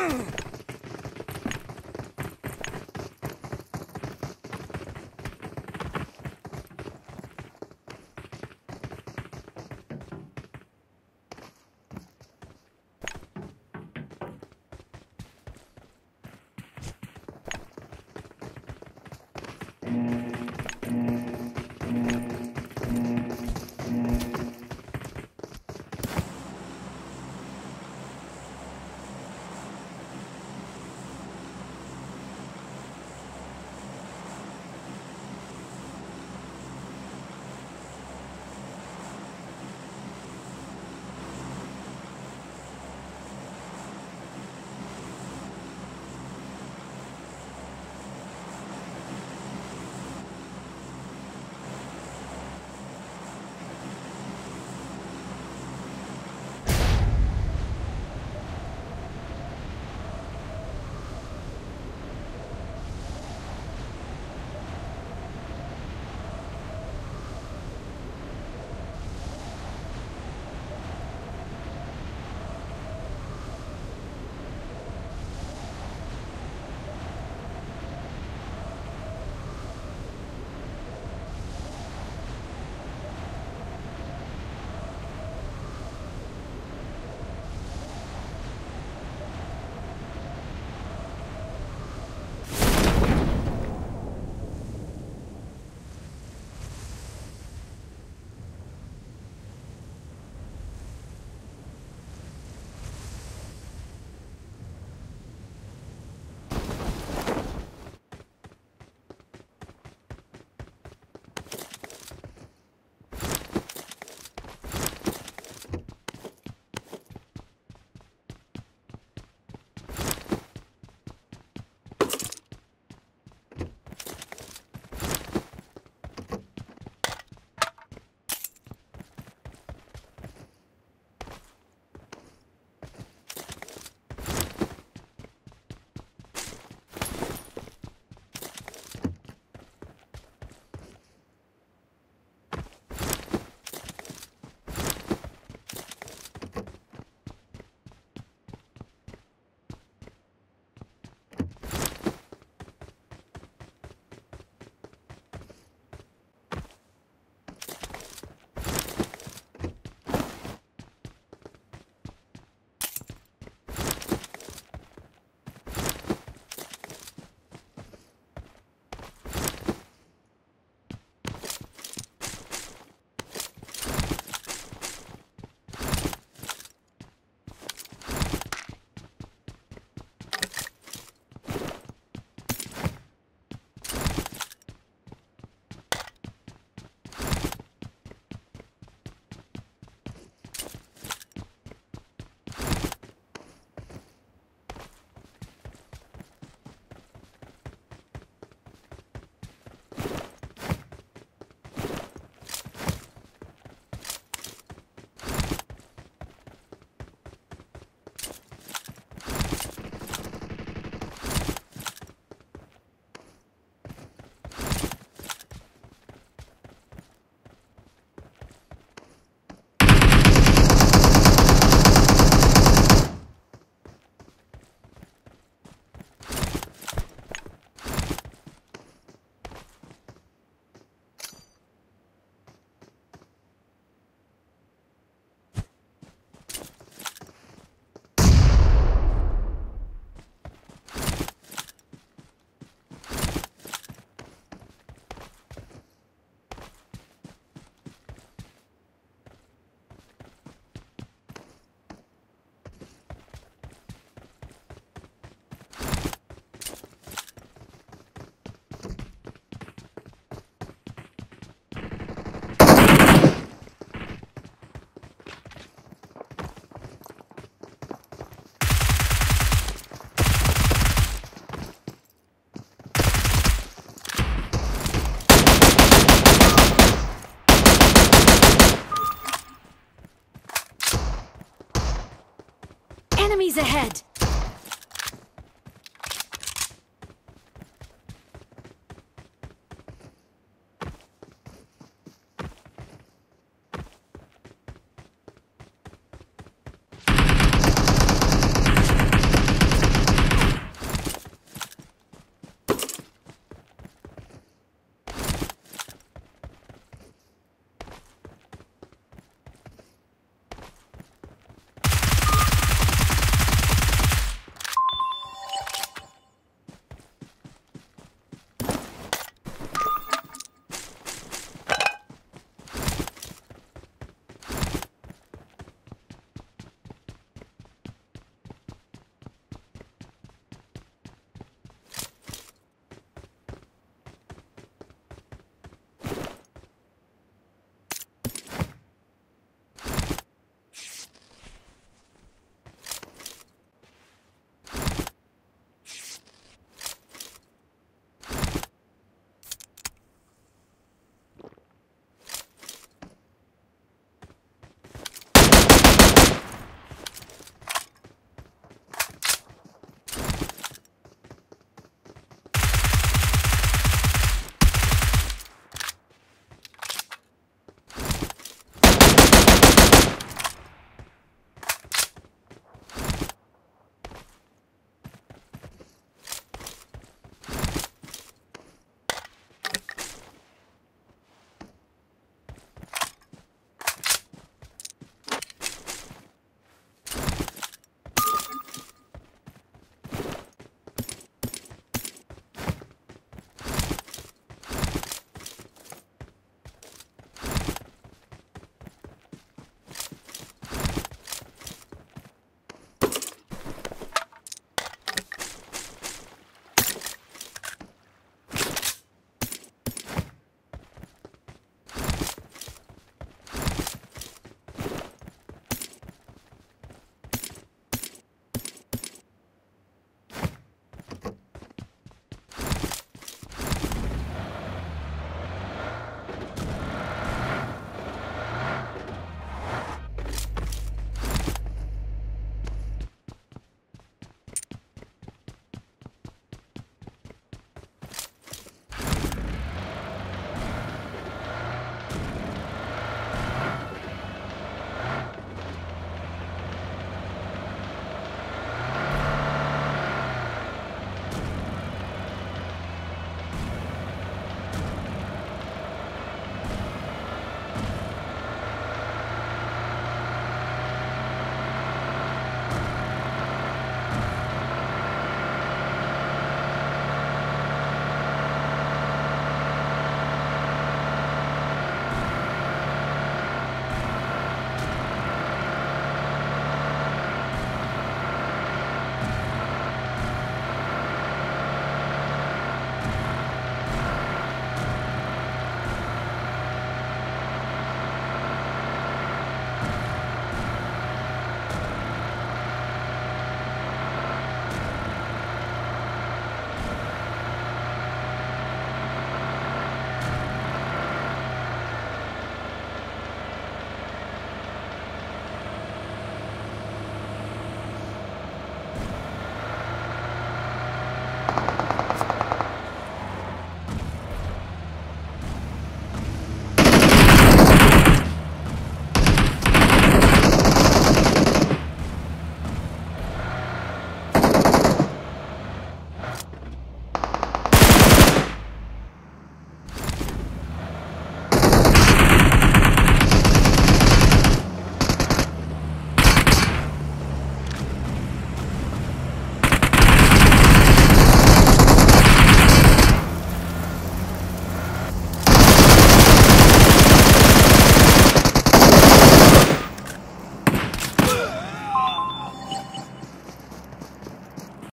Mm. Enemies ahead!